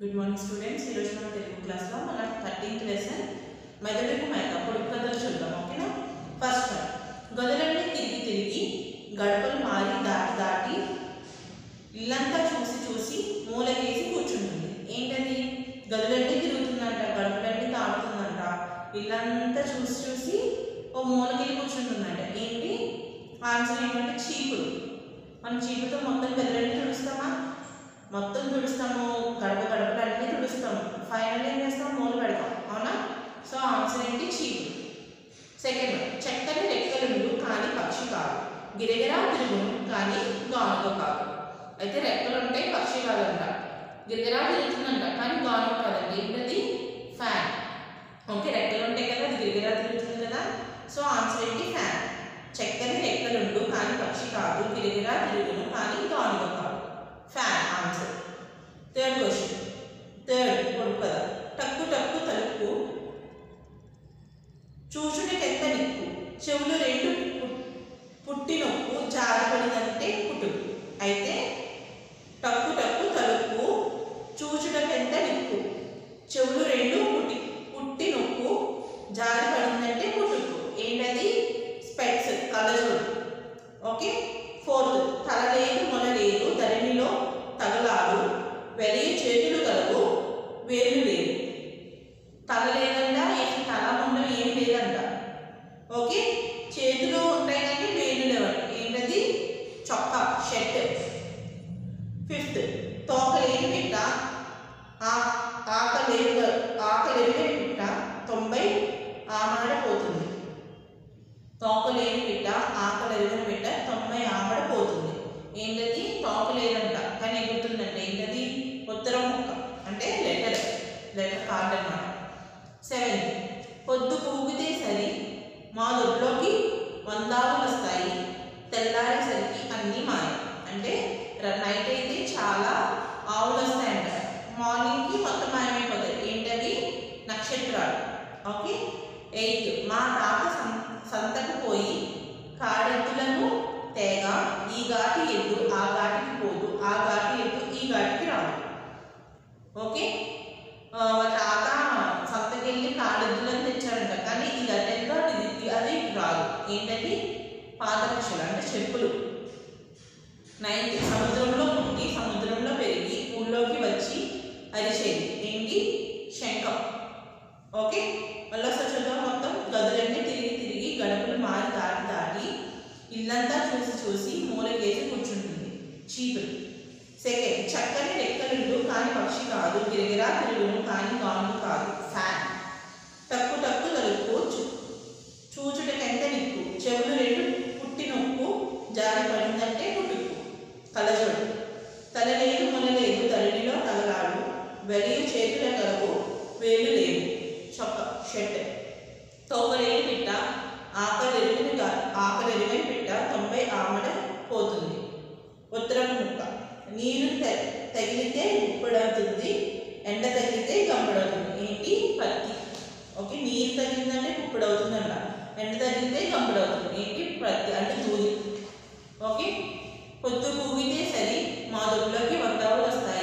Good morning students ఈరోజు మన తెలుగు క్లాస్లో మన థర్టీన్త్ లెసన్ మెదడుకు మేక పొడుపు కథలు చూద్దాం ఓకేనా ఫస్ట్ వన్ గదులన్నీ తిరిగి తిరిగి గడపలు మారి దాటి దాటి ఇల్లంతా చూసి చూసి మూలకేసి కూర్చుంటుంది. ఏంటది? గదులన్నీ తిరుగుతుందంట గడపలన్నీ దాటుతుందంట ఇల్లంతా చూసి చూసి ఓ మూలకెళ్ళి కూర్చుంటుందంట. ఏంటి? ఆన్సర్ ఏంటంటే చీపురు. మనం చీపుతో మొత్తం గదులన్నీ తుడుస్తామా మొత్తం తుడుస్తాము గడప గడపలు అన్నీ తుడుస్తాము. ఫైనల్ ఏం చేస్తాం? మూలు పెడతాం. అవునా? సో ఆన్సర్ ఏంటి? చీపు సెకండ్ చక్కని రెక్కలుండు కానీ పక్షి కాదు. గిరగిరా తిరుగును కానీ గానుగ కాదు. అయితే రెక్కలు ఉంటాయి పక్షి కాదంట. గిరగిరా తిరుగుతుందంట కానీ గానుగ కాదండి ఏంటది? ఫ్యాన్ ఓకే రెక్కలు ఉంటాయి కదా అది గిరగిరా తిరుగుతుంది కదా. సో ఆన్సర్ ఏంటి? ఫ్యాన్ చక్కని రెక్కలుండు కానీ పక్షి కాదు. గిరగిరా తిరుగును కానీ గానుగ కాదు fan answer third question third పొడుపు కదా టక్కు టక్కు తలుపు చూచుటకెంత నిప్పు. చెవులు రెండు పుట్టి నొప్పు జారపడినంటే పుట్టు. అయితే టక్కు టక్కు తలుపు చూచుటకెంత నిప్పు. చెవులు రెండు పుట్టి పుట్టి నొప్పు జారబడిందంటే పుట్టుకు ఏంటది? స్పెట్స్ కలజోడు ఓకే? ఫోర్త్ తల లేదు మొల లేదు ధరణిలో తగలాడు వెలిగి చేతులు గలవు వేలు లేవు తల లేదంట ఏంటి తల ముందు ఏమి లేదంట ఓకే చేతులు ఉంటాయి కానీ వేలు లేవంట ఏంటది చొక్కా షర్ట్ ఫిఫ్త్ తోకలేని పిట్ట ఆ- ఆకలేరు ఆకలేరుగని పిట్ట తొంభై ఆమాడపోతుంది తోకలేని పిట్ట ఆకలేరుగని పిట్ట తొంభై ఆమడపోతుంది ఏంటది? తోకలేదంట. కానీ ఎగురుతుందంట ఏంటది? ఉత్తరం ముక్క. అంటే లెటర్. లెటర్ కార్డ్ అనమాట సెవెంత్ పొద్దు పూగితే సరి మా దొడ్లోకి వందాలు వస్తాయి. తెల్లారేసరికి అన్నీ మాయ అంటే నైట్ అయితే చాలా ఆవులు వస్తాయంట. మార్నింగ్కి మొత్తం మాయమైపోతాయి. ఏంటవి నక్షత్రాలు. ఓకే? ఎయిత్ మా తాత సం- సంతకు పోయి కాడెద్దులను తేగ ఈ ఘాటి ఎద్దు ఆ ఘాటికి పోదు ఆ ఘాటి ఎద్దు ఈ ఘాటికి రాదు. ఓకే? తాత సంతకెళ్ళి కాడెద్దులను తెచ్చారంట కానీ ఇది అటెందో అది ఇది- అది రాదు. ఏంటది? పాదరక్షలు అంటే చెప్పులు. నైన్త్ సముద్రంలో పుట్టి సముద్రంలో పెరిగి ఊళ్ళోకి వచ్చి అరిచేది. ఏంటి? శంఖం. ఓకే? మారు దాటి దాటి ఇల్లంతా చూసి చూసి మూలకేసి కూర్చుంటుంది. చీపురు. సెకండ్ చక్కని రెక్కలుడు కాని పక్షి కాదు. గిరగిరా తిరుగును కానీ గాను కాదు. ఫ్యాన్. టక్కు టక్కు తలుపు చూ చూచుటకెంత నిప్పు. చెవులు రెండు పుట్టి నొప్పు. జారి పడిందంటే పుట్టుకు కలజడు తల లేదు మొల లేదు ధరణిలో చేతుల కలవు వేలు లేవు. చొక్క. షెట్ తోకలేని ఉత్తరం ముక్క నీరు తగిలితే ఉప్పుడవుతుంది ఎండ తగిలితే గంపడవుతుంది. ఏంటి? పత్తి. ఓకే నీరు తగిలిందంటే కుప్పడవుతుంది అంట ఎండ తగిలితే గంపడవుతుంది. ఏంటి? పత్తి అంటే దూది ఓకే పొద్దు పూగితే సరి మా దొడ్లోకి వంటలు వస్తాయి.